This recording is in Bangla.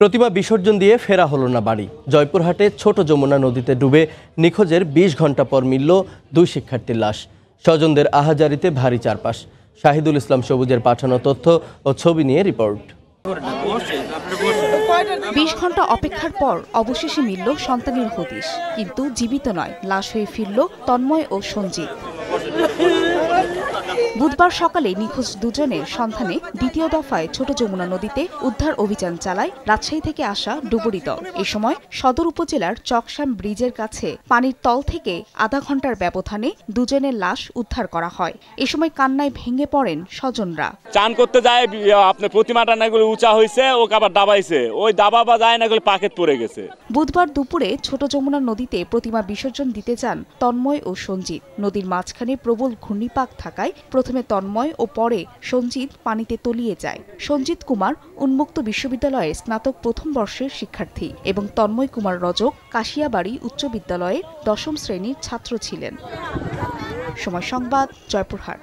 প্রতিমা বিসর্জন দিয়ে ফেরা হলো না বাড়ি। জয়পুরহাটে ছোট যমুনা নদীতে ডুবে নিখোঁজের বিশ ঘণ্টা পর মিলল দুই শিক্ষার্থীর লাশ। স্বজনদের আহাজারিতে ভারী চারপাশ। শাহিদুল ইসলাম সবুজের পাঠানো তথ্য ও ছবি নিয়ে রিপোর্ট। বিশ ঘণ্টা অপেক্ষার পর অবশেষে মিলল সন্তানের হদিশ। কিন্তু জীবিত নয়, লাশ হয়ে ফিরল তন্ময় ও সঞ্জিত বুধবার সকালে নিখোঁজ দুজনের সন্ধানে দ্বিতীয় দফায় ছোট যমুনা নদীতে উদ্ধার অভিযান চালায় রাজশাহী থেকে আসা ডুবুরি দল। এ সময় সদর উপজেলার চকশ্যাম ব্রিজের কাছে পানির তল থেকে আধা ঘণ্টার ব্যবধানে দুজনের লাশ উদ্ধার করা হয়। এ সময় কান্নায় ভেঙে পড়েন স্বজনরা। চান করতে যায় আপনার প্রতিমাটা না এগুলো উঁচা হয়েছে ও আবার দাবাইছে। ওই দাবা বা যায় না এগুলো পাকেট পড়ে গেছে। বুধবার দুপুরে ছোট যমুনা নদীতে প্রতিমা বিসর্জন দিতে যান তন্ময় ও সঞ্জিত। নদীর মাঝখানে প্রবল ঘূর্ণিপাক থাকায় প্রথমে তন্ময় ও পরে সঞ্জিত পানিতে তলিয়ে যায়। সঞ্জিত কুমার উন্মুক্ত বিশ্ববিদ্যালয়ের স্নাতক প্রথম বর্ষের শিক্ষার্থী এবং তন্ময় কুমার রজক কাশিয়াবাড়ি উচ্চ বিদ্যালয়ের দশম শ্রেণির ছাত্র ছিলেন। সময় সংবাদ, জয়পুরহাট।